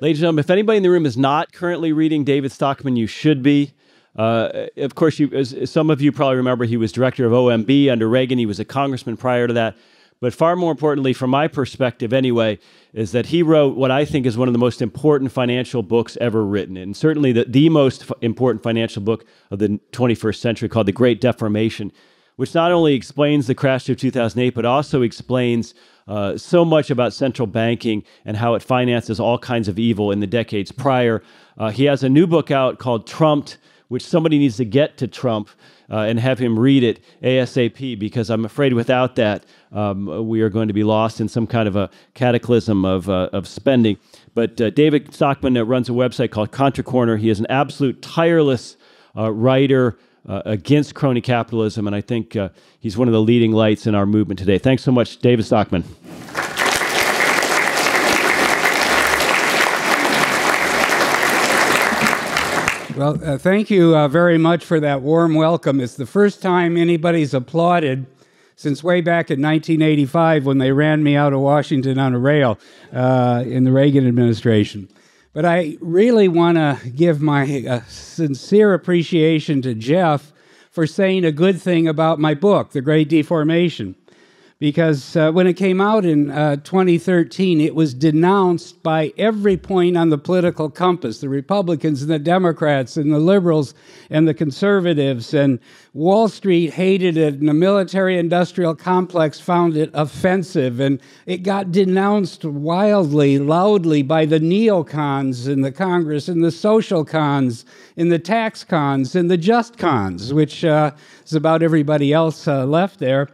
Ladies and gentlemen, if anybody in the room is not currently reading David Stockman, you should be. Uh, of course, you, as, some of you probably remember, he was director of OMB under Reagan. He was a congressman prior to that. But far more importantly, from my perspective anyway, is that he wrote what I think is one of the most important financial books ever written, and certainly the, the most f- important financial book of the 21st century called The Great Deformation, which not only explains the crash of 2008, but also explains uh, so much about central banking and how it finances all kinds of evil in the decades prior. Uh, he has a new book out called Trumped, which somebody needs to get to Trump uh, and have him read it ASAP, because I'm afraid without that, um, we are going to be lost in some kind of a cataclysm of, uh, of spending. But uh, David Stockman uh, runs a website called Contra Corner. He is an absolute tireless uh, writer. Uh, against crony capitalism, and I think he's one of the leading lights in our movement today. Thanks so much, David Stockman. Well, uh, thank you uh, very much for that warm welcome. It's the first time anybody's applauded since way back in 1985 when they ran me out of Washington on a rail uh, in the Reagan administration. But I really want to give my uh, sincere appreciation to Jeff for saying a good thing about my book, The Great Deformation because uh, when it came out in uh, 2013, it was denounced by every point on the political compass the Republicans and the Democrats and the liberals and the conservatives. And Wall Street hated it, and the military industrial complex found it offensive. And it got denounced wildly, loudly by the neocons in the Congress and the social cons and the tax cons and the just cons, which uh, is about everybody else uh, left there.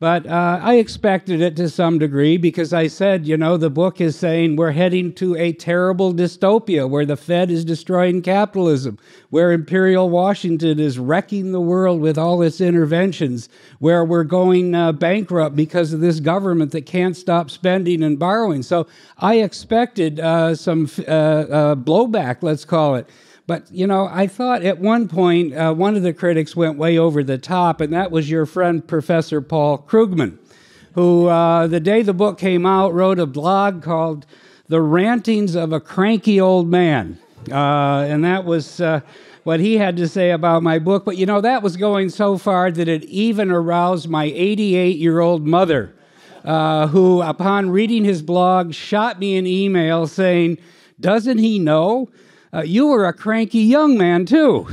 But uh, I expected it to some degree because I said, you know, the book is saying we're heading to a terrible dystopia where the Fed is destroying capitalism, where Imperial Washington is wrecking the world with all its interventions, where we're going uh, bankrupt because of this government that can't stop spending and borrowing. So I expected uh, some uh, uh, blowback, let's call it. But, you know, I thought at one point uh, one of the critics went way over the top, and that was your friend, Professor Paul Krugman, who, uh, the day the book came out, wrote a blog called The Rantings of a Cranky Old Man. Uh, and that was uh, what he had to say about my book. But, you know, that was going so far that it even aroused my 88 year old mother, uh, who, upon reading his blog, shot me an email saying, Doesn't he know? Uh, you were a cranky young man too.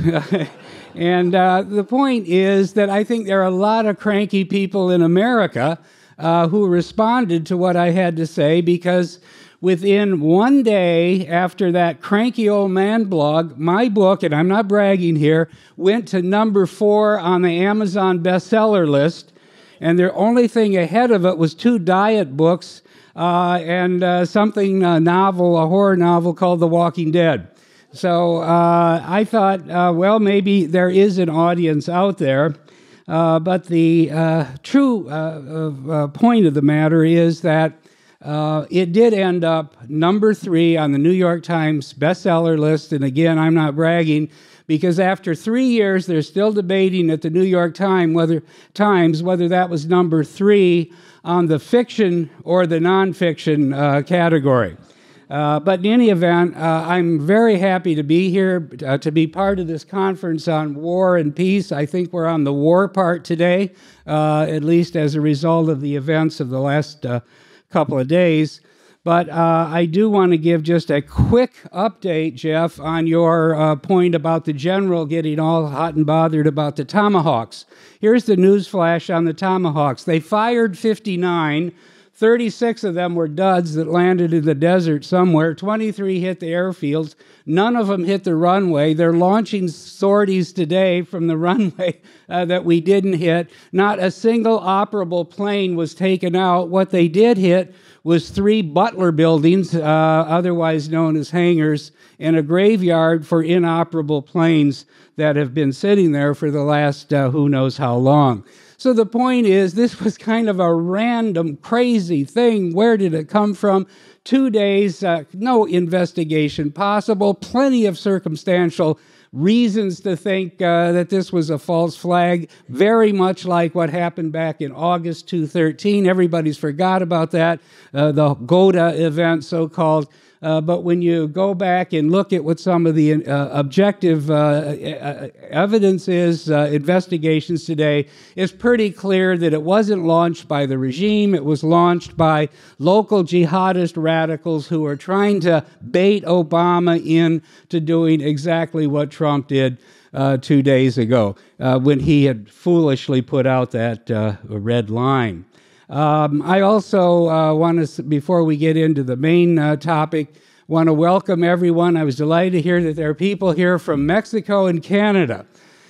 and uh, the point is that I think there are a lot of cranky people in America uh, who responded to what I had to say because within one day after that cranky old man blog, my book, and I'm not bragging here, went to number four on the Amazon bestseller list. And the only thing ahead of it was two diet books uh, and uh, something a novel, a horror novel called The Walking Dead. So uh, I thought, uh, well, maybe there is an audience out there. Uh, but the uh, true uh, uh, point of the matter is that it did end up number three on the New York Times bestseller list. And again, I'm not bragging because after three years, they're still debating at the New York Times whether, Times whether that was number three on the fiction or the nonfiction category. Uh, but in any event, uh, I'm very happy to be here, uh, to be part of this conference on war and peace. I think we're on the war part today, uh, at least as a result of the events of the last uh, couple of days. But I do want to give just a quick update, Jeff, on your point about the general getting all hot and bothered about the Tomahawks. Here's the news flash on the Tomahawks. They fired 59. 36 of them were duds that landed in the desert somewhere. 23 hit the airfields. None of them hit the runway. They're launching sorties today from the runway uh, that we didn't hit. Not a single operable plane was taken out. What they did hit was three Butler buildings, uh, otherwise known as hangars, and a graveyard for inoperable planes that have been sitting there for the last uh, who knows how long. So the point is, this was kind of a random, crazy thing. Where did it come from? Two days, uh, no investigation possible, plenty of circumstantial reasons to think uh, that this was a false flag, very much like what happened back in August 2013. Everybody's forgot about that, uh, the Ghouta event, so called. Uh, but when you go back and look at what some of the uh, objective uh, uh evidence is, uh, investigations today, it's pretty clear that it wasn't launched by the regime. It was launched by local jihadist radicals who are trying to bait Obama into doing exactly what Trump did. Uh, two days ago, when he had foolishly put out that red line. Um, I also uh, want to, before we get into the main uh, topic, want to welcome everyone. I was delighted to hear that there are people here from Mexico and Canada.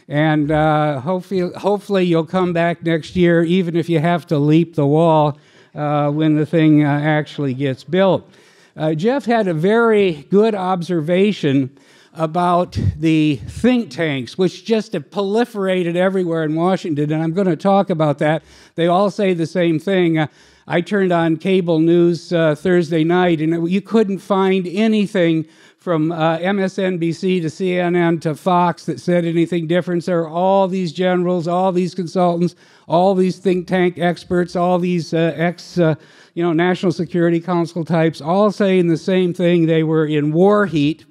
And uh, hopefully, hopefully, you'll come back next year, even if you have to leap the wall uh, when the thing uh, actually gets built. Uh, Jeff had a very good observation about the think tanks, which just have proliferated everywhere in Washington, and I'm going to talk about that. They all say the same thing. Uh, I turned on cable news uh, Thursday night, and you couldn't find anything from uh, MSNBC to CNN to Fox that said anything different. There are all these generals, all these consultants, all these think tank experts, all these uh, ex, uh, you know, National Security Council types, all saying the same thing. They were in war heat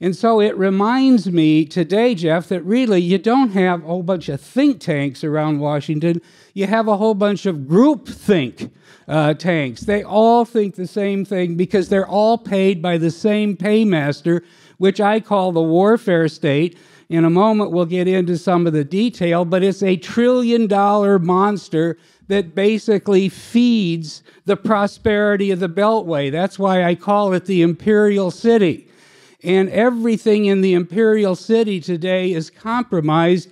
and so it reminds me today, Jeff, that really you don't have a whole bunch of think tanks around Washington. You have a whole bunch of group think uh, tanks. They all think the same thing because they're all paid by the same paymaster, which I call the warfare state. In a moment, we'll get into some of the detail, but it's a trillion dollar monster that basically feeds the prosperity of the Beltway. That's why I call it the Imperial City and everything in the imperial city today is compromised,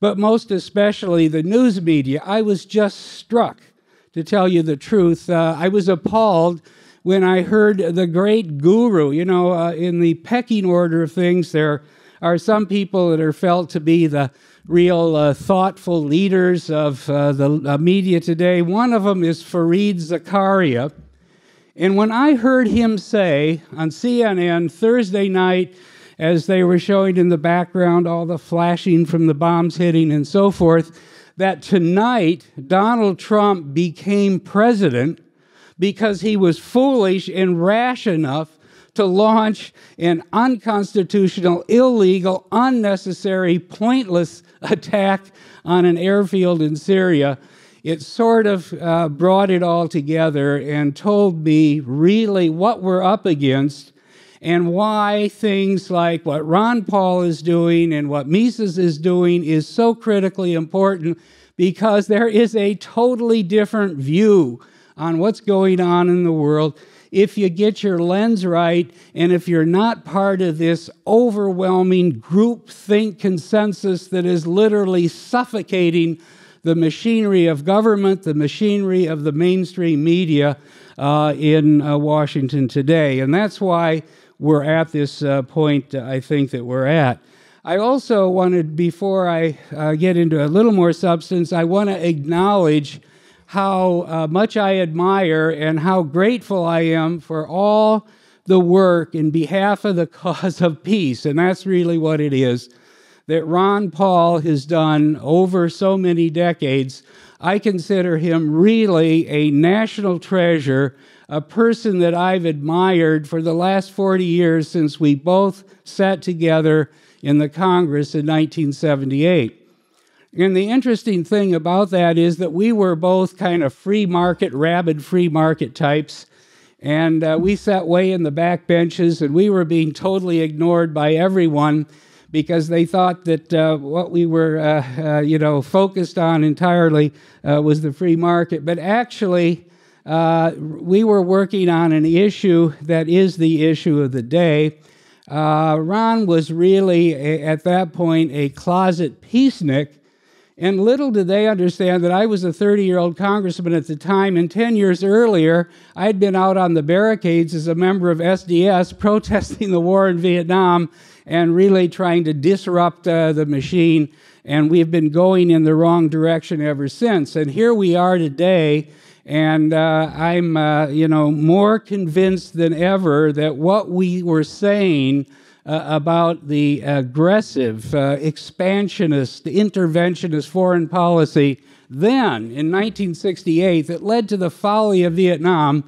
but most especially the news media. I was just struck, to tell you the truth. Uh, I was appalled when I heard the great guru. You know, uh, in the pecking order of things, there are some people that are felt to be the real uh, thoughtful leaders of uh, the uh, media today. One of them is Fareed Zakaria. And when I heard him say on CNN Thursday night, as they were showing in the background all the flashing from the bombs hitting and so forth, that tonight Donald Trump became president because he was foolish and rash enough to launch an unconstitutional, illegal, unnecessary, pointless attack on an airfield in Syria it sort of uh, brought it all together and told me really what we're up against and why things like what Ron Paul is doing and what Mises is doing is so critically important because there is a totally different view on what's going on in the world. If you get your lens right and if you're not part of this overwhelming group think consensus that is literally suffocating the machinery of government, the machinery of the mainstream media uh, in uh, Washington today. And that's why we're at this uh, point, uh, I think, that we're at. I also wanted, before I uh, get into a little more substance, I want to acknowledge how uh, much I admire and how grateful I am for all the work in behalf of the cause of peace. And that's really what it is that Ron Paul has done over so many decades, I consider him really a national treasure, a person that I've admired for the last 40 years since we both sat together in the Congress in 1978. And the interesting thing about that is that we were both kind of free market, rabid free market types. And uh, we sat way in the back benches and we were being totally ignored by everyone because they thought that uh, what we were, uh, uh, you know, focused on entirely uh, was the free market. But actually, uh, we were working on an issue that is the issue of the day. Ron was really, a, at that point, a closet peacenik. And little did they understand that I was a 30 year old congressman at the time, and 10 years earlier, I'd been out on the barricades as a member of SDS protesting the war in Vietnam and really trying to disrupt uh, the machine. And we've been going in the wrong direction ever since. And here we are today. And uh, I'm, uh, you know, more convinced than ever that what we were saying uh, about the aggressive, uh, expansionist, interventionist foreign policy then in 1968 that led to the folly of Vietnam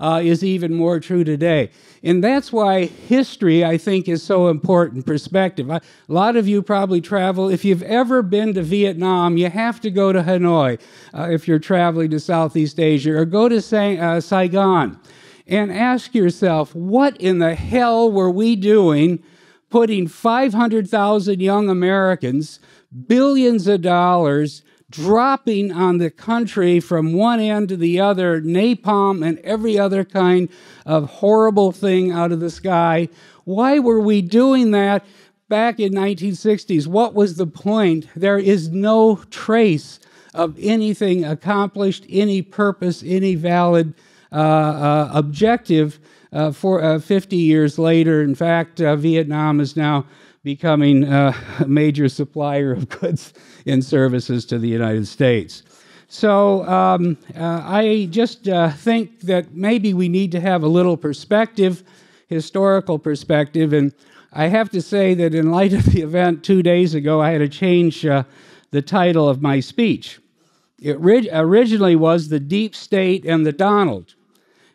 uh, is even more true today. And that's why history, I think, is so important perspective. A lot of you probably travel. If you've ever been to Vietnam, you have to go to Hanoi uh, if you're traveling to Southeast Asia, or go to Sa- uh, Saigon and ask yourself, what in the hell were we doing putting 500,000 young Americans, billions of dollars, dropping on the country from one end to the other, napalm and every other kind of horrible thing out of the sky. Why were we doing that back in 1960s? What was the point? There is no trace of anything accomplished, any purpose, any valid uh, uh, objective uh, for uh, 50 years later. In fact, uh, Vietnam is now becoming a major supplier of goods and services to the United States. So um, uh, I just uh, think that maybe we need to have a little perspective, historical perspective. And I have to say that in light of the event two days ago, I had to change uh, the title of my speech. It ri- originally was The Deep State and the Donald.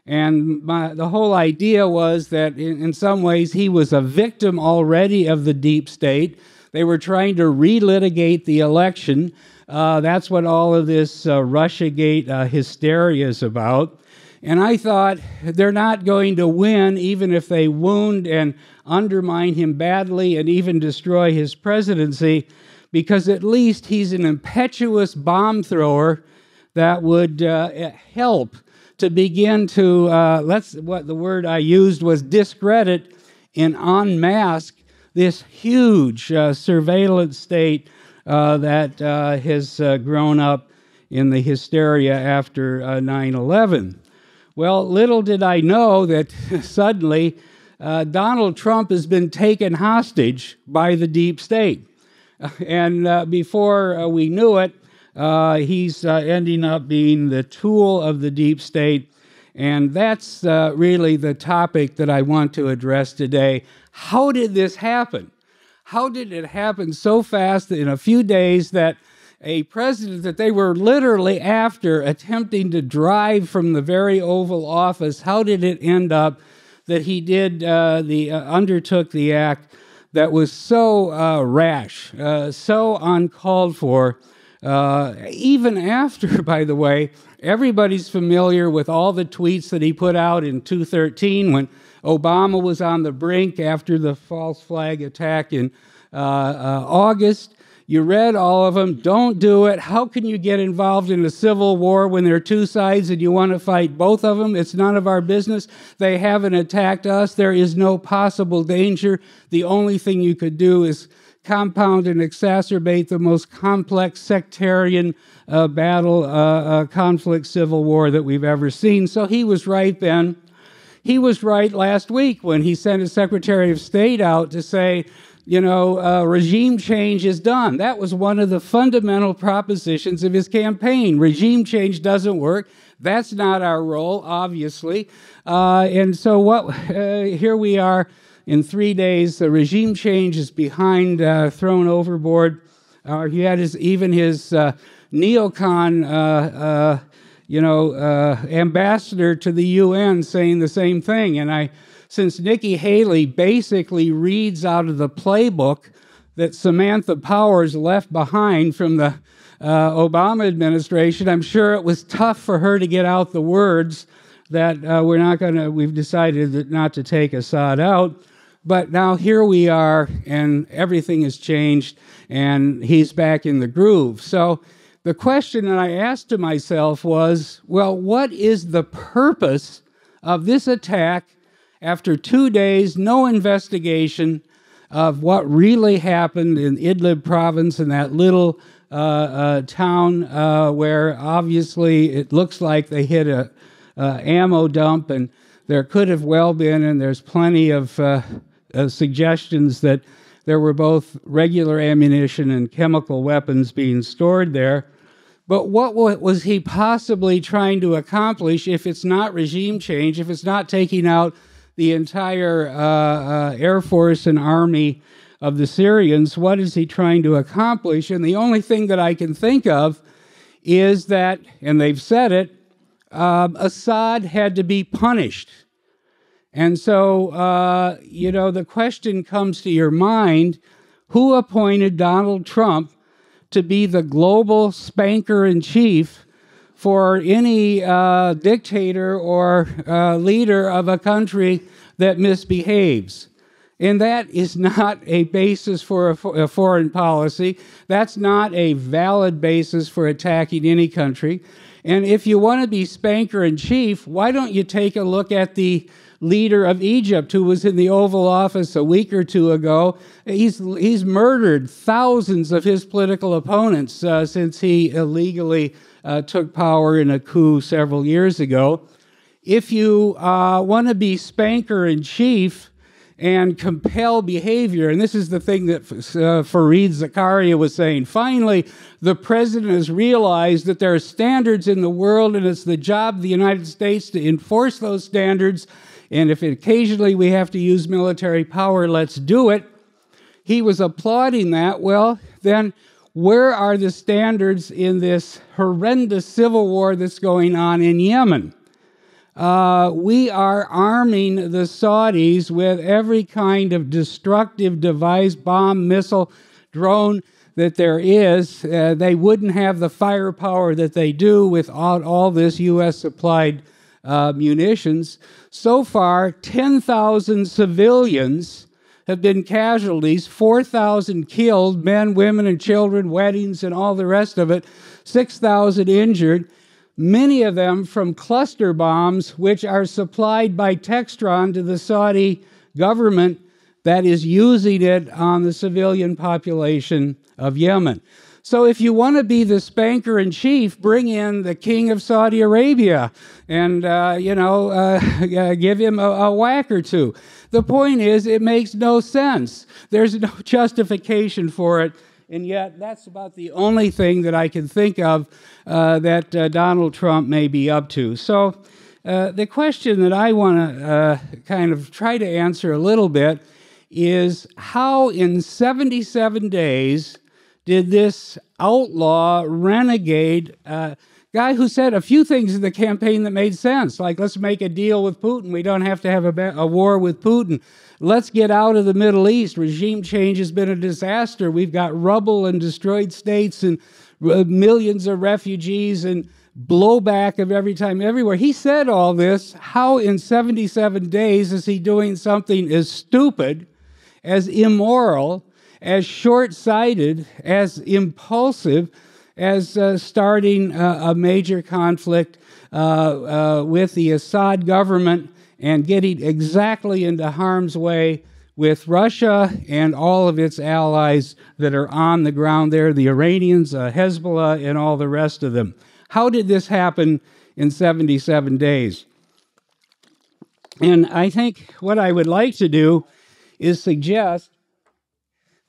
And my, the whole idea was that in, in, some ways he was a victim already of the deep state. They were trying to relitigate the election. Uh, that's what all of this uh, Russiagate uh, hysteria is about. And I thought they're not going to win, even if they wound and undermine him badly and even destroy his presidency, because at least he's an impetuous bomb thrower that would uh, help to begin to uh, let's what the word I used was discredit and unmask this huge uh, surveillance state uh, that uh, has uh, grown up in the hysteria after 9 11. Well, little did I know that suddenly Donald Trump has been taken hostage by the deep state. And before we knew it, uh, he's uh, ending up being the tool of the deep state. And that's uh, really the topic that I want to address today. How did this happen? How did it happen so fast in a few days that a president that they were literally after attempting to drive from the very Oval Office, how did it end up that he did uh, the uh, undertook the act that was so uh, rash, so uncalled for, uh, even after, by the way, everybody's familiar with all the tweets that he put out in 2013 when Obama was on the brink after the false flag attack in uh, uh, August. You read all of them. Don't do it. How can you get involved in a civil war when there are two sides and you want to fight both of them? It's none of our business. They haven't attacked us. There is no possible danger. The only thing you could do is compound and exacerbate the most complex sectarian uh, battle, uh, uh, conflict, civil war that we've ever seen. So he was right then. He was right last week when he sent his Secretary of State out to say, you know, uh, regime change is done. That was one of the fundamental propositions of his campaign. Regime change doesn't work. That's not our role, obviously. Uh, and so, what? Uh, here we are in three days. The regime change is behind, uh, thrown overboard. Uh, he had his, even his uh, neocon, uh, uh, you know, uh, ambassador to the UN saying the same thing. And I, since Nikki Haley basically reads out of the playbook that Samantha Powers left behind from the Obama administration, I'm sure it was tough for her to get out the words that we're not going to, we've decided not to take Assad out. But now here we are, and everything has changed, and he's back in the groove. So the question that I asked to myself was well, what is the purpose of this attack after two days, no investigation of what really happened in Idlib province in that little uh, uh, town uh, where obviously it looks like they hit a ammo dump and there could have well been, and there's plenty of uh, suggestions that there were both regular ammunition and chemical weapons being stored there. But what was he possibly trying to accomplish if it's not regime change, if it's not taking out the entire uh, uh, Air Force and Army of the Syrians? What is he trying to accomplish? And the only thing that I can think of is that, and they've said it, uh, Assad had to be punished. And so, uh, you know, the question comes to your mind who appointed Donald Trump to be the global spanker in chief for any uh, dictator or uh, leader of a country that misbehaves. And that is not a basis for a, a, foreign policy. That's not a valid basis for attacking any country. And if you want to be spanker in chief, why don't you take a look at the leader of Egypt who was in the Oval Office a week or two ago. He's, he's murdered thousands of his political opponents uh, since he illegally uh, took power in a coup several years ago. If you uh, want to be spanker in chief, and compel behavior. And this is the thing that uh, Fareed Zakaria was saying. Finally, the president has realized that there are standards in the world, and it's the job of the United States to enforce those standards and if occasionally we have to use military power, let's do it. He was applauding that. Well, then where are the standards in this horrendous civil war that's going on in Yemen? Uh, we are arming the Saudis with every kind of destructive device, bomb, missile, drone that there is. Uh, they wouldn't have the firepower that they do without all this U.S. supplied uh, munitions. So far, 10,000 civilians have been casualties, 4,000 killed, men, women, and children, weddings, and all the rest of it, 6,000 injured, many of them from cluster bombs, which are supplied by Textron to the Saudi government that is using it on the civilian population of Yemen. So if you want to be the spanker in chief, bring in the king of Saudi Arabia and, uh, you know, uh, give him a, a whack or two. The point is, it makes no sense. There's no justification for it. And yet, that's about the only thing that I can think of uh, that uh, Donald Trump may be up to. So, uh, the question that I want to uh, kind of try to answer a little bit is how, in 77 days, did this outlaw, renegade, uh, guy who said a few things in the campaign that made sense, like let's make a deal with Putin. We don't have to have a, a war with Putin. Let's get out of the Middle East. Regime change has been a disaster. We've got rubble and destroyed states and uh, millions of refugees and blowback of every time everywhere. He said all this. How in 77 days is he doing something as stupid, as immoral, as short sighted, as impulsive as uh, starting uh, a major conflict uh, uh, with the Assad government and getting exactly into harm's way with Russia and all of its allies that are on the ground there the Iranians, uh, Hezbollah, and all the rest of them. How did this happen in 77 days? And I think what I would like to do is suggest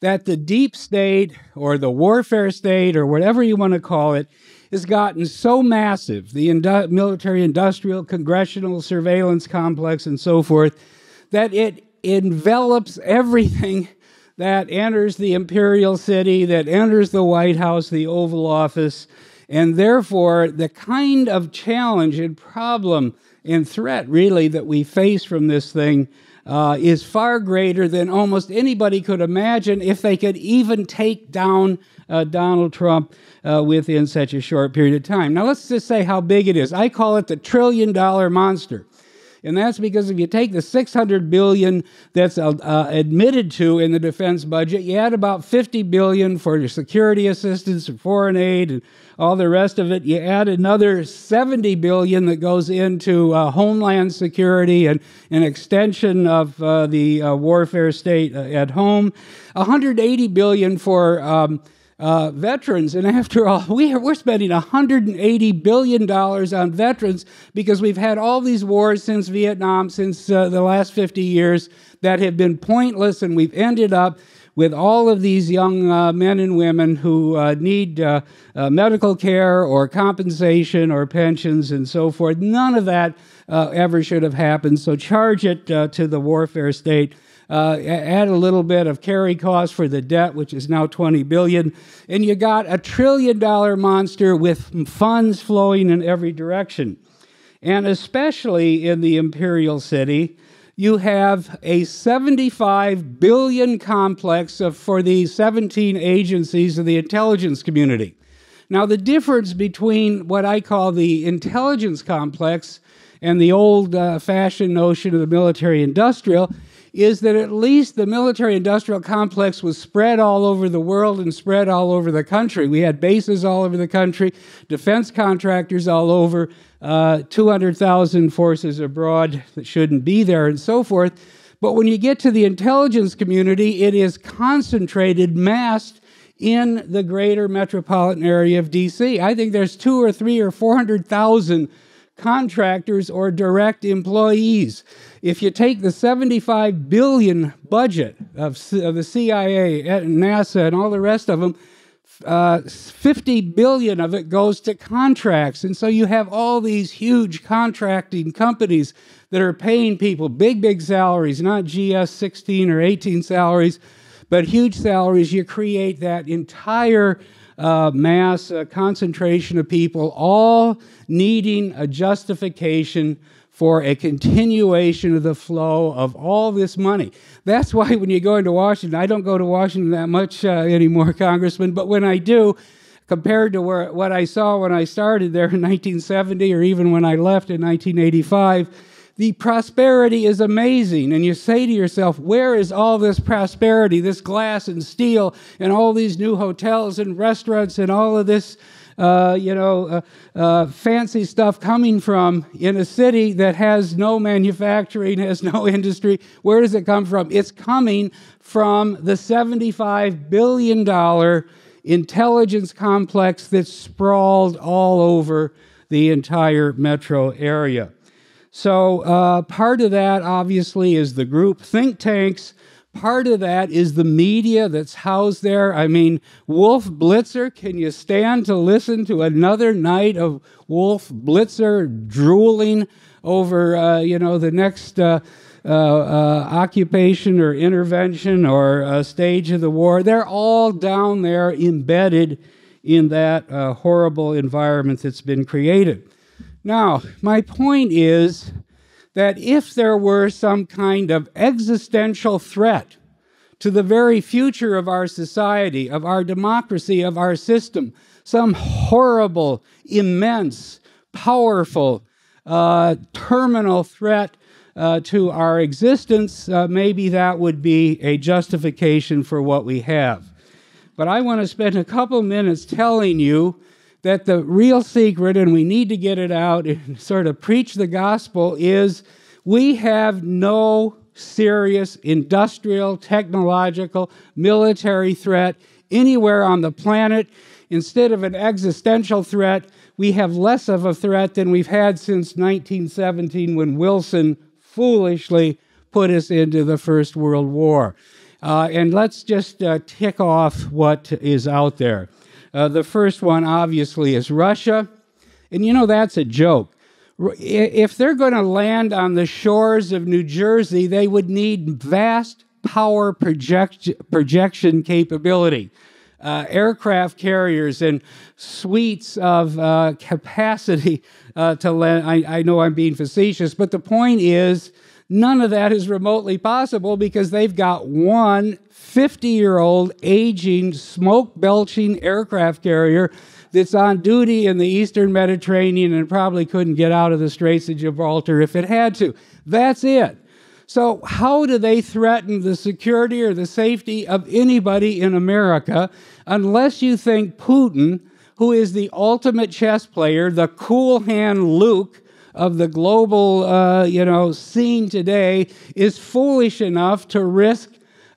that the deep state or the warfare state or whatever you want to call it has gotten so massive, the indu- military industrial congressional surveillance complex and so forth, that it envelops everything that enters the imperial city, that enters the White House, the Oval Office, and therefore the kind of challenge and problem and threat really that we face from this thing uh, is far greater than almost anybody could imagine if they could even take down uh, Donald Trump uh, within such a short period of time. Now, let's just say how big it is. I call it the trillion dollar monster. And that's because if you take the 600 billion that's uh, uh, admitted to in the defense budget, you add about 50 billion for security assistance and foreign aid and all the rest of it. You add another 70 billion that goes into uh, homeland security and an extension of uh, the uh, warfare state uh, at home. 180 billion for um, uh, veterans. And after all, we are, we're spending $180 billion on veterans because we've had all these wars since Vietnam, since uh, the last 50 years, that have been pointless, and we've ended up with all of these young uh, men and women who uh, need uh, uh medical care or compensation or pensions and so forth. None of that ever should have happened. So charge it to the warfare state uh, add a little bit of carry cost for the debt, which is now 20 billion, and you got a trillion dollar monster with funds flowing in every direction. And especially in the imperial city, you have a 75 billion complex of, for the 17 agencies of the intelligence community. Now, the difference between what I call the intelligence complex and the old uh, fashioned notion of the military industrial is that at least the military industrial complex was spread all over the world and spread all over the country. We had bases all over the country, defense contractors all over, uh, 200,000 forces abroad that shouldn't be there, and so forth. But when you get to the intelligence community, it is concentrated, massed in the greater metropolitan area of DC. I think there's two or three or 400,000 contractors or direct employees. If you take the 75 billion budget of, of the CIA and NSA and all the rest of them, uh, 50 billion of it goes to contracts. And so you have all these huge contracting companies that are paying people big, big salaries, not GS 16 or 18 salaries, but huge salaries. You create that entire uh, mass uh, concentration of people, all needing a justification for a continuation of the flow of all this money. That's why when you go into Washington, I don't go to Washington that much uh, anymore, Congressman, but when I do, compared to where, what I saw when I started there in 1970 or even when I left in 1985, the prosperity is amazing. And you say to yourself, where is all this prosperity, this glass and steel, and all these new hotels and restaurants and all of this? Uh, you know, uh, uh, fancy stuff coming from in a city that has no manufacturing, has no industry. Where does it come from? It's coming from the $75 billion intelligence complex that's sprawled all over the entire metro area. So, uh, part of that obviously is the group think tanks. Part of that is the media that's housed there. I mean, Wolf Blitzer, can you stand to listen to another night of Wolf Blitzer drooling over, uh, you know, the next uh, uh, uh occupation or intervention or stage of the war? They're all down there embedded in that uh, horrible environment that's been created. Now, my point is that if there were some kind of existential threat to the very future of our society, of our democracy, of our system, some horrible, immense, powerful, uh, terminal threat uh, to our existence, uh, maybe that would be a justification for what we have. But I want to spend a couple minutes telling you that the real secret, and we need to get it out and sort of preach the gospel, is we have no serious industrial, technological, military threat anywhere on the planet. Instead of an existential threat, we have less of a threat than we've had since 1917 when Wilson foolishly put us into the First World War. Uh, and let's just uh, tick off what is out there. Uh, the first one, obviously, is Russia. And you know, that's a joke. If they're going to land on the shores of New Jersey, they would need vast power project- projection capability. Uh, aircraft carriers and suites of uh, capacity uh, to land. I, I know I'm being facetious, but the point is none of that is remotely possible because they've got one 50 year old aging, smoke belching aircraft carrier that's on duty in the eastern Mediterranean and probably couldn't get out of the Straits of Gibraltar if it had to. That's it. So, how do they threaten the security or the safety of anybody in America unless you think Putin, who is the ultimate chess player, the cool hand Luke of the global, uh, you know, scene today, is foolish enough to risk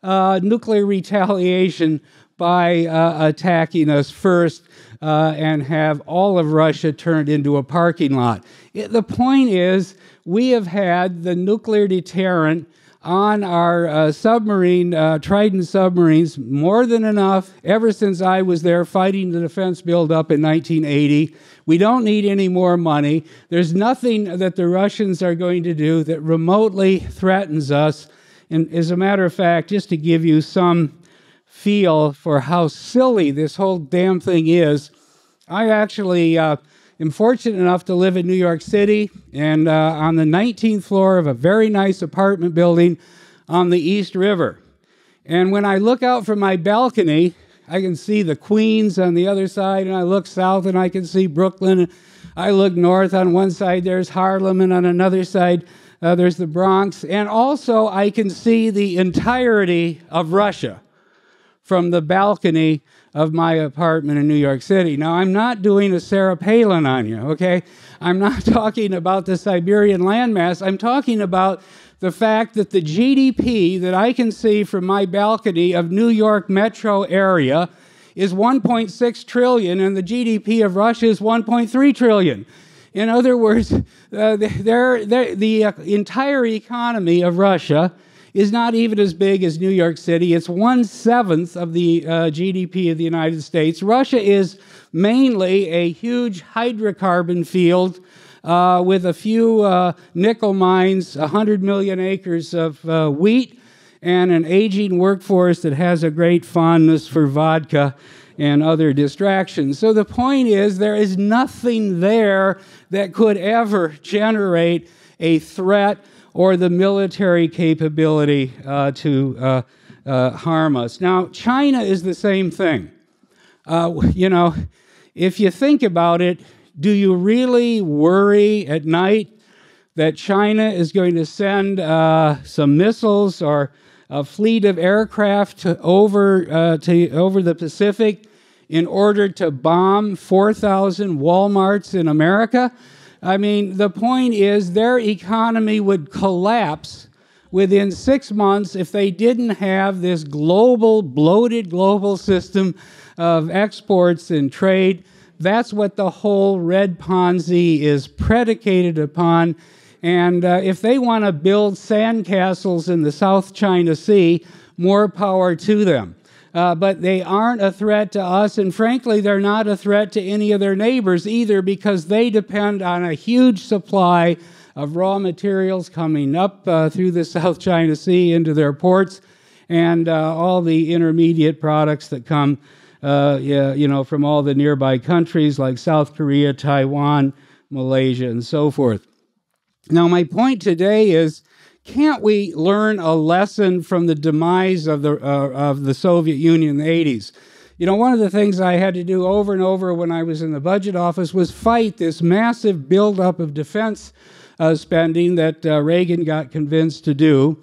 uh, nuclear retaliation by uh, attacking us first uh, and have all of Russia turned into a parking lot. It, the point is, we have had the nuclear deterrent on our uh, submarine, uh, Trident submarines, more than enough ever since I was there fighting the defense buildup in 1980. We don't need any more money. There's nothing that the Russians are going to do that remotely threatens us. And as a matter of fact, just to give you some feel for how silly this whole damn thing is, I actually. Uh, am fortunate enough to live in New York City and uh, on the 19th floor of a very nice apartment building on the East River. And when I look out from my balcony, I can see the Queens on the other side, and I look south and I can see Brooklyn. I look north on one side, there's Harlem, and on another side, uh, there's the Bronx. And also, I can see the entirety of Russia from the balcony of my apartment in New York City. Now, I'm not doing a Sarah Palin on you, okay? I'm not talking about the Siberian landmass. I'm talking about the fact that the GDP that I can see from my balcony of New York metro area is 1.6 trillion and the GDP of Russia is 1.3 trillion. In other words, uh, they're, they're, the uh, entire economy of Russia is not even as big as New York City. It's one seventh of the uh, GDP of the United States. Russia is mainly a huge hydrocarbon field uh, with a few uh, nickel mines, 100 million acres of uh, wheat, and an aging workforce that has a great fondness for vodka and other distractions. So the point is, there is nothing there that could ever generate a threat or the military capability uh, to uh, uh, harm us. Now, China is the same thing. Uh, you know, if you think about it, do you really worry at night that China is going to send uh, some missiles or a fleet of aircraft to over, uh, to, over the Pacific in order to bomb 4,000 Walmarts in America? I mean, the point is their economy would collapse within six months if they didn't have this global, bloated global system of exports and trade. That's what the whole red Ponzi is predicated upon. And uh, if they want to build sandcastles in the South China Sea, more power to them uh, but they aren't a threat to us. And frankly, they're not a threat to any of their neighbors either because they depend on a huge supply of raw materials coming up uh, through the South China Sea into their ports and uh, all the intermediate products that come. Uh, yeah, you know, from all the nearby countries like South Korea, Taiwan, Malaysia, and so forth. Now, my point today is can't we learn a lesson from the demise of the, uh, of the Soviet Union in the 80s? You know, one of the things I had to do over and over when I was in the budget office was fight this massive buildup of defense uh, spending that uh, Reagan got convinced to do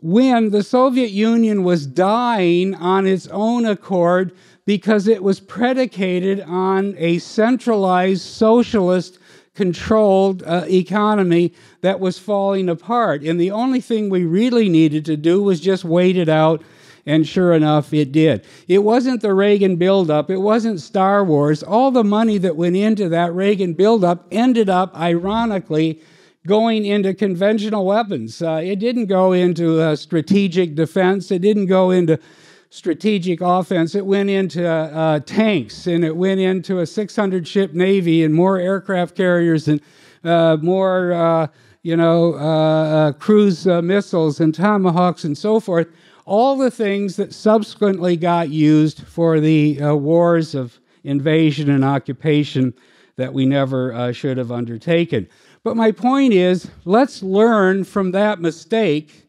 when the Soviet Union was dying on its own accord because it was predicated on a centralized socialist controlled uh, economy that was falling apart. And the only thing we really needed to do was just wait it out. And sure enough, it did. It wasn't the Reagan buildup. It wasn't Star Wars. All the money that went into that Reagan buildup ended up, ironically, going into conventional weapons. Uh, it didn't go into uh, strategic defense. It didn't go into strategic offense. It went into uh, tanks and it went into a 600 ship navy and more aircraft carriers and uh, more, uh, you know, uh, uh, cruise uh, missiles and tomahawks and so forth. All the things that subsequently got used for the wars of invasion and occupation that we never should have undertaken. But my point is, let's learn from that mistake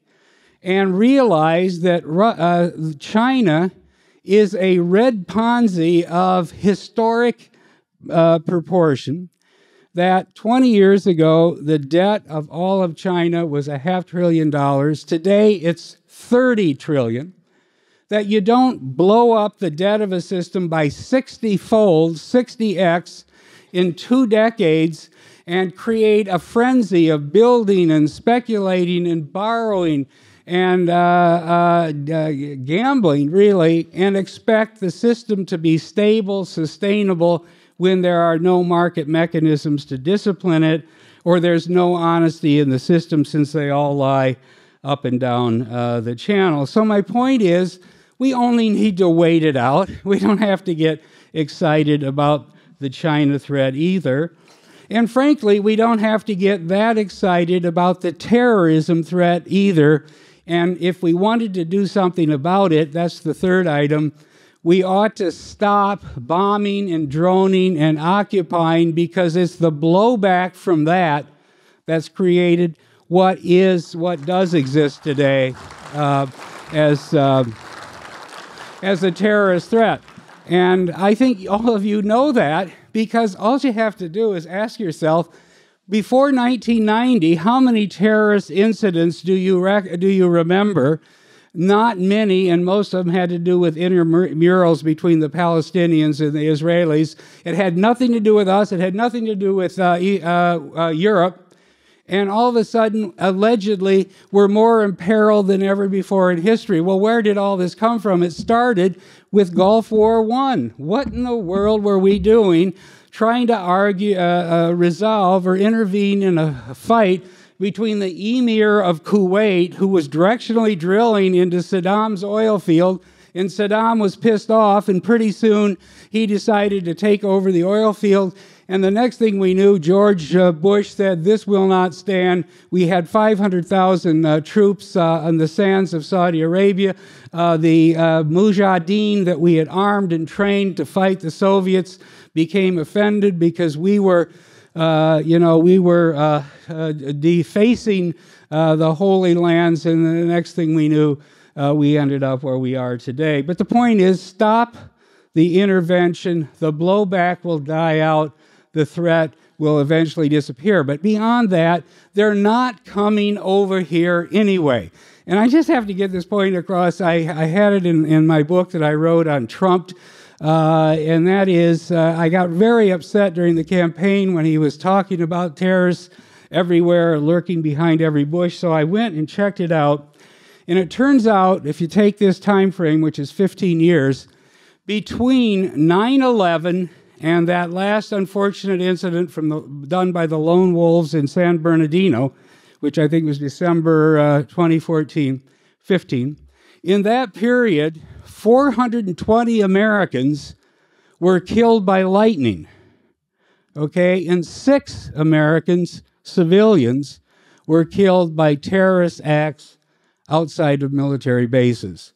and realize that uh, China is a red Ponzi of historic uh, proportion. That 20 years ago, the debt of all of China was a half trillion dollars. Today, it's 30 trillion. That you don't blow up the debt of a system by 60 fold, 60x, in two decades and create a frenzy of building and speculating and borrowing and uh, uh, uh, gambling, really, and expect the system to be stable, sustainable when there are no market mechanisms to discipline it or there's no honesty in the system since they all lie up and down uh, the channel. So, my point is, we only need to wait it out. We don't have to get excited about the China threat either. And frankly, we don't have to get that excited about the terrorism threat either. And if we wanted to do something about it, that's the third item, we ought to stop bombing and droning and occupying because it's the blowback from that that's created what is, what does exist today uh, as, uh, as a terrorist threat. And I think all of you know that because all you have to do is ask yourself before 1990, how many terrorist incidents do you, rec- do you remember? Not many, and most of them had to do with intramurals between the Palestinians and the Israelis. It had nothing to do with us, it had nothing to do with uh, uh, uh, Europe and all of a sudden, allegedly, we're more in peril than ever before in history. Well, where did all this come from? It started with Gulf War One. What in the world were we doing trying to argue, uh, uh, resolve, or intervene in a fight between the emir of Kuwait, who was directionally drilling into Saddam's oil field? And Saddam was pissed off, and pretty soon he decided to take over the oil field and the next thing we knew, George uh, Bush said, This will not stand. We had 500,000 uh, troops uh, on the sands of Saudi Arabia. Uh, the uh, Mujahideen that we had armed and trained to fight the Soviets became offended because we were. Uh, you know, we were uh, uh, defacing uh, the Holy Lands, and the next thing we knew, we ended up where we are today. But the point is stop the intervention, the blowback will die out, the threat will eventually disappear. But beyond that, they're not coming over here anyway. And I just have to get this point across. I, I had it in, in my book that I wrote on Trump. Uh, and that is, uh, I got very upset during the campaign when he was talking about terrorists everywhere, lurking behind every bush. So I went and checked it out. And it turns out, if you take this time frame, which is 15 years, between 9 11 and that last unfortunate incident from the, done by the lone wolves in San Bernardino, which I think was December uh, 2014, 15, in that period, 420 Americans were killed by lightning. Okay, and six Americans, civilians, were killed by terrorist acts outside of military bases.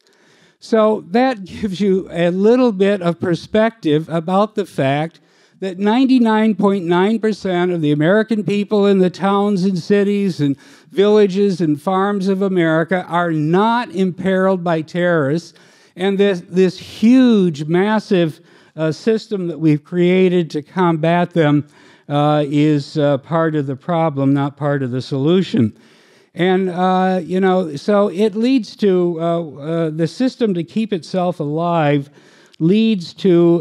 So that gives you a little bit of perspective about the fact that 99.9% of the American people in the towns and cities and villages and farms of America are not imperiled by terrorists. And this, this huge, massive uh, system that we've created to combat them uh, is uh, part of the problem, not part of the solution. And, uh, you know, so it leads to uh, uh, the system to keep itself alive, leads to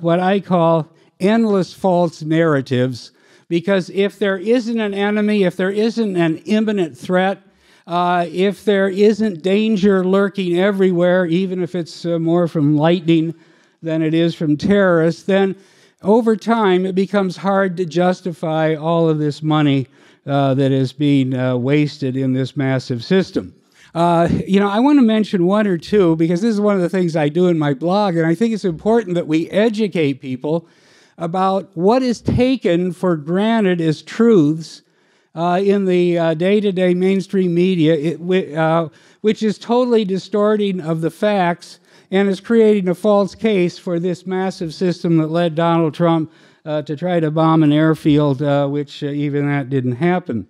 what I call endless false narratives. Because if there isn't an enemy, if there isn't an imminent threat, uh, if there isn't danger lurking everywhere, even if it's uh, more from lightning than it is from terrorists, then over time it becomes hard to justify all of this money uh, that is being uh, wasted in this massive system. Uh, you know, I want to mention one or two because this is one of the things I do in my blog, and I think it's important that we educate people about what is taken for granted as truths uh, in the day to day mainstream media, it, uh, which is totally distorting of the facts and is creating a false case for this massive system that led Donald Trump uh, to try to bomb an airfield, uh, which even that didn't happen.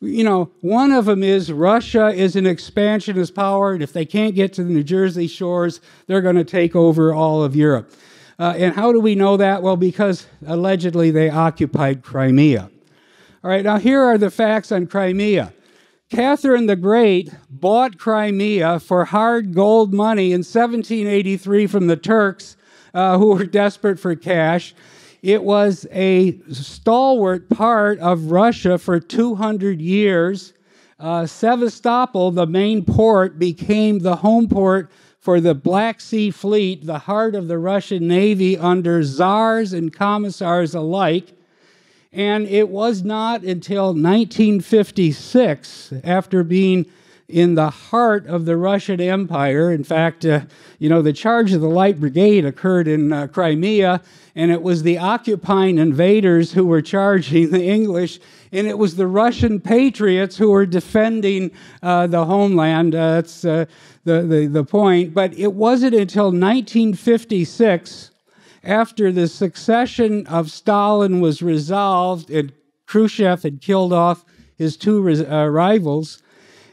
You know, one of them is Russia is an expansionist power, and if they can't get to the New Jersey shores, they're going to take over all of Europe. Uh, and how do we know that? Well, because allegedly they occupied Crimea. All right, now here are the facts on Crimea. Catherine the Great bought Crimea for hard gold money in 1783 from the Turks, uh, who were desperate for cash. It was a stalwart part of Russia for 200 years. Uh, Sevastopol, the main port, became the home port for the Black Sea Fleet, the heart of the Russian Navy under czars and commissars alike. And it was not until 1956, after being in the heart of the Russian Empire. In fact, uh, you know, the charge of the Light Brigade occurred in uh, Crimea, and it was the occupying invaders who were charging the English, and it was the Russian patriots who were defending uh, the homeland. Uh, that's uh, the, the, the point. But it wasn't until 1956 after the succession of Stalin was resolved and Khrushchev had killed off his two uh, rivals.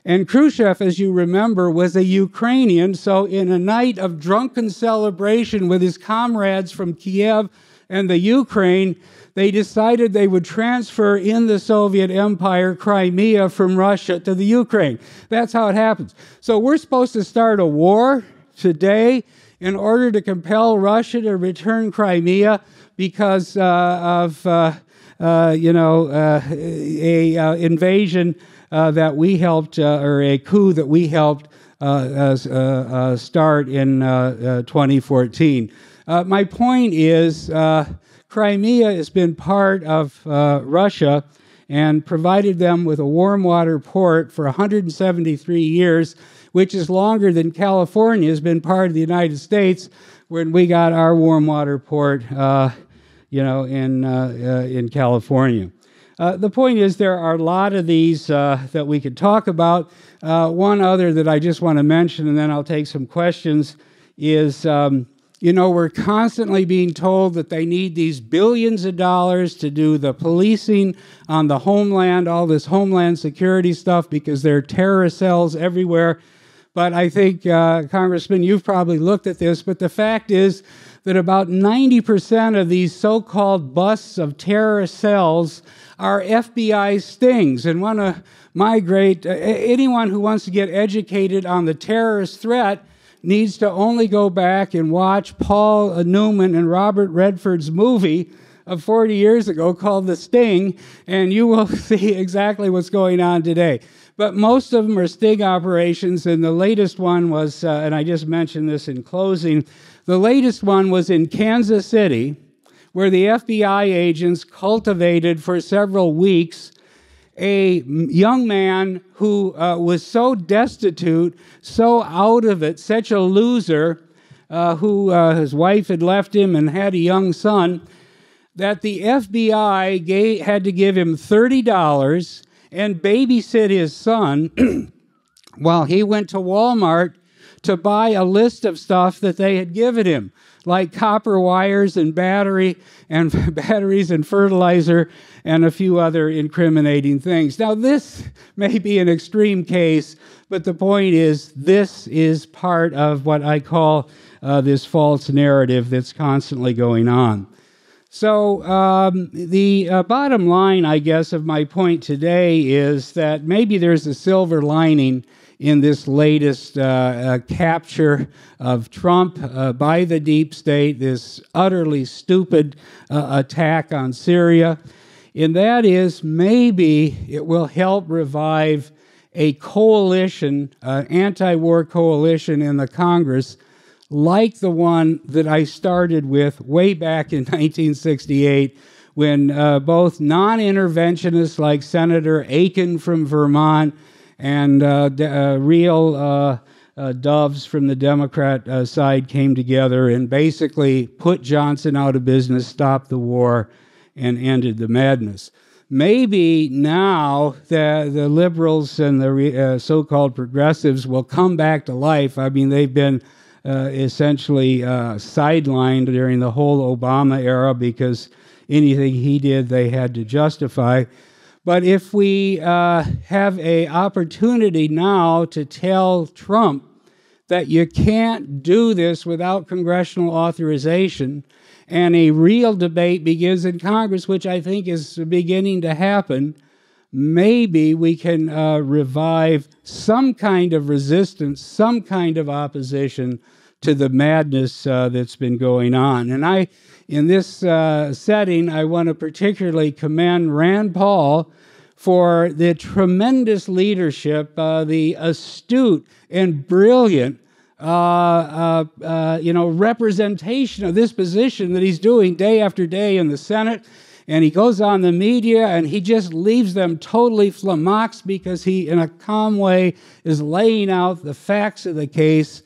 And Khrushchev, as you remember, was a Ukrainian. So, in a night of drunken celebration with his comrades from Kiev and the Ukraine, they decided they would transfer in the Soviet Empire Crimea from Russia to the Ukraine. That's how it happens. So, we're supposed to start a war today in order to compel Russia to return Crimea because uh, of, uh, uh, you know, uh, a uh, invasion that we helped, or a coup that we helped start in 2014. my point is, Crimea has been part of Russia and provided them with a warm water port for 173 years which is longer than California has been part of the United States when we got our warm water port, uh, you know, in, uh, uh, in California. Uh, the point is, there are a lot of these uh, that we could talk about. Uh, one other that I just want to mention, and then I'll take some questions, is um, you know, we're constantly being told that they need these billions of dollars to do the policing on the homeland, all this homeland security stuff, because there are terrorist cells everywhere. But I think, uh, Congressman, you've probably looked at this, but the fact is that about 90% of these so called busts of terrorist cells are FBI stings. And want to migrate, uh, anyone who wants to get educated on the terrorist threat needs to only go back and watch Paul Newman and Robert Redford's movie of 40 years ago called The Sting, and you will see exactly what's going on today. But most of them are sting operations, and the latest one was, uh, and I just mentioned this in closing, the latest one was in Kansas City, where the FBI agents cultivated for several weeks a young man who uh, was so destitute, so out of it, such a loser, uh, who uh, his wife had left him and had a young son, that the FBI gave, had to give him $30 and babysit his son while he went to Walmart to buy a list of stuff that they had given him, like copper wires and battery and batteries and fertilizer and a few other incriminating things. Now, this may be an extreme case, but the point is, this is part of what I call uh, this false narrative that's constantly going on. So, um, the uh, bottom line, I guess, of my point today is that maybe there's a silver lining in this latest uh, uh, capture of Trump uh, by the deep state, this utterly stupid uh, attack on Syria. And that is maybe it will help revive a coalition, an anti war coalition in the Congress like the one that I started with way back in 1968 when uh, both non interventionists like Senator Aiken from Vermont and uh, uh, real uh, uh, doves from the Democrat uh, side came together and basically put Johnson out of business, stopped the war, and ended the madness. Maybe now the, the liberals and the so called progressives will come back to life. I mean, they've been essentially uh, sidelined during the whole Obama era because anything he did they had to justify. But if we uh, have a opportunity now to tell Trump that you can't do this without congressional authorization, and a real debate begins in Congress, which I think is beginning to happen, maybe we can uh, revive some kind of resistance, some kind of opposition to the madness uh, that's been going on. And I, in this uh, setting, I want to particularly commend Rand Paul for the tremendous leadership, uh, the astute and brilliant. Uh, uh, you know, representation of this position that he's doing day after day in the Senate and he goes on the media and he just leaves them totally flummoxed because he, in a calm way, is laying out the facts of the case.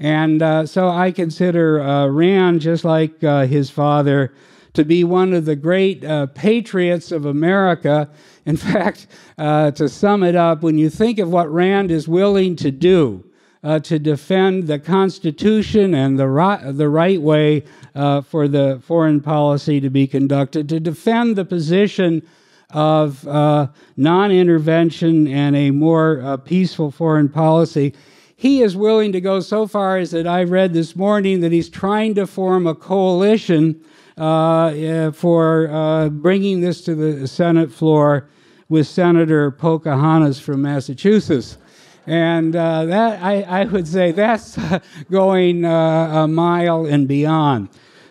And uh, so I consider uh, Rand, just like uh, his father, to be one of the great uh, patriots of America. In fact, uh, to sum it up, when you think of what Rand is willing to do, uh, to defend the Constitution and the, ri- the right way uh, for the foreign policy to be conducted, to defend the position of uh, non intervention and a more uh, peaceful foreign policy. He is willing to go so far as that I read this morning that he's trying to form a coalition uh, for uh, bringing this to the Senate floor with Senator Pocahontas from Massachusetts. And uh, that I, I, would say that's going uh, a mile and beyond.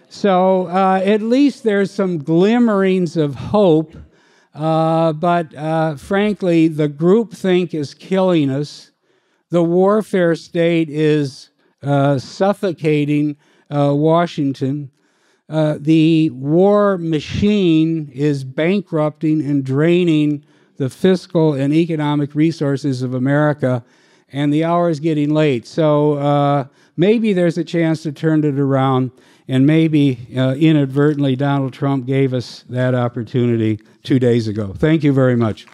So uh, at least there's some glimmerings of hope, uh, but uh, frankly, the groupthink is killing us. The warfare state is uh, suffocating Washington. the war machine is bankrupting and draining the fiscal and economic resources of America, and the hour is getting late. So uh, maybe there's a chance to turn it around, and maybe uh, inadvertently Donald Trump gave us that opportunity two days ago. Thank you very much.